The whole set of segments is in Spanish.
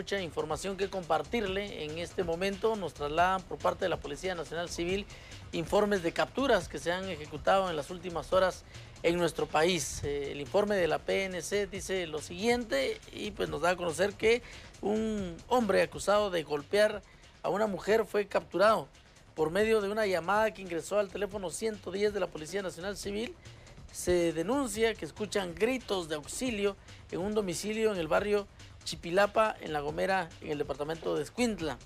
mucha información que compartirle. En este momento nos trasladan por parte de la Policía Nacional Civil informes de capturas que se han ejecutado en las últimas horas en nuestro país. Eh, el informe de la PNC dice lo siguiente y pues nos da a conocer que un hombre acusado de golpear a una mujer fue capturado por medio de una llamada que ingresó al teléfono 110 de la Policía Nacional Civil. Se denuncia que escuchan gritos de auxilio en un domicilio en el barrio Chipilapa, en La Gomera, en el departamento de Escuintla.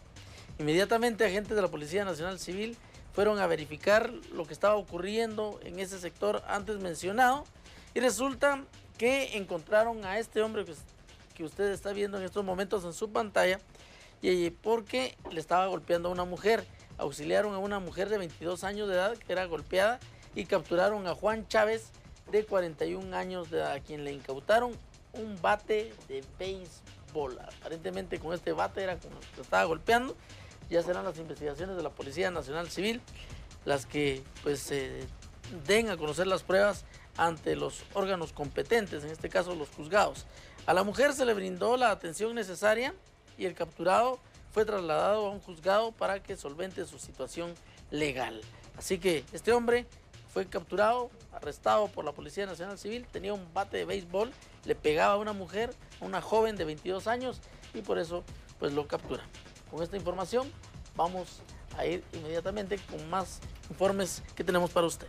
Inmediatamente agentes de la Policía Nacional Civil fueron a verificar lo que estaba ocurriendo en ese sector antes mencionado y resulta que encontraron a este hombre que, usted está viendo en estos momentos en su pantalla y porque le estaba golpeando a una mujer. Auxiliaron a una mujer de 22 años de edad que era golpeada y capturaron a Juan Chávez de 41 años a quien le incautaron un bate de béisbol. Aparentemente con este bate era como que estaba golpeando. Ya serán las investigaciones de la Policía Nacional Civil las que pues den a conocer las pruebas ante los órganos competentes, en este caso los juzgados. A la mujer se le brindó la atención necesaria y el capturado fue trasladado a un juzgado para que solvente su situación legal. Así que este hombre fue capturado, arrestado por la Policía Nacional Civil, tenía un bate de béisbol, le pegaba a una mujer, a una joven de 22 años y por eso pues lo captura. Con esta información vamos a ir inmediatamente con más informes que tenemos para usted.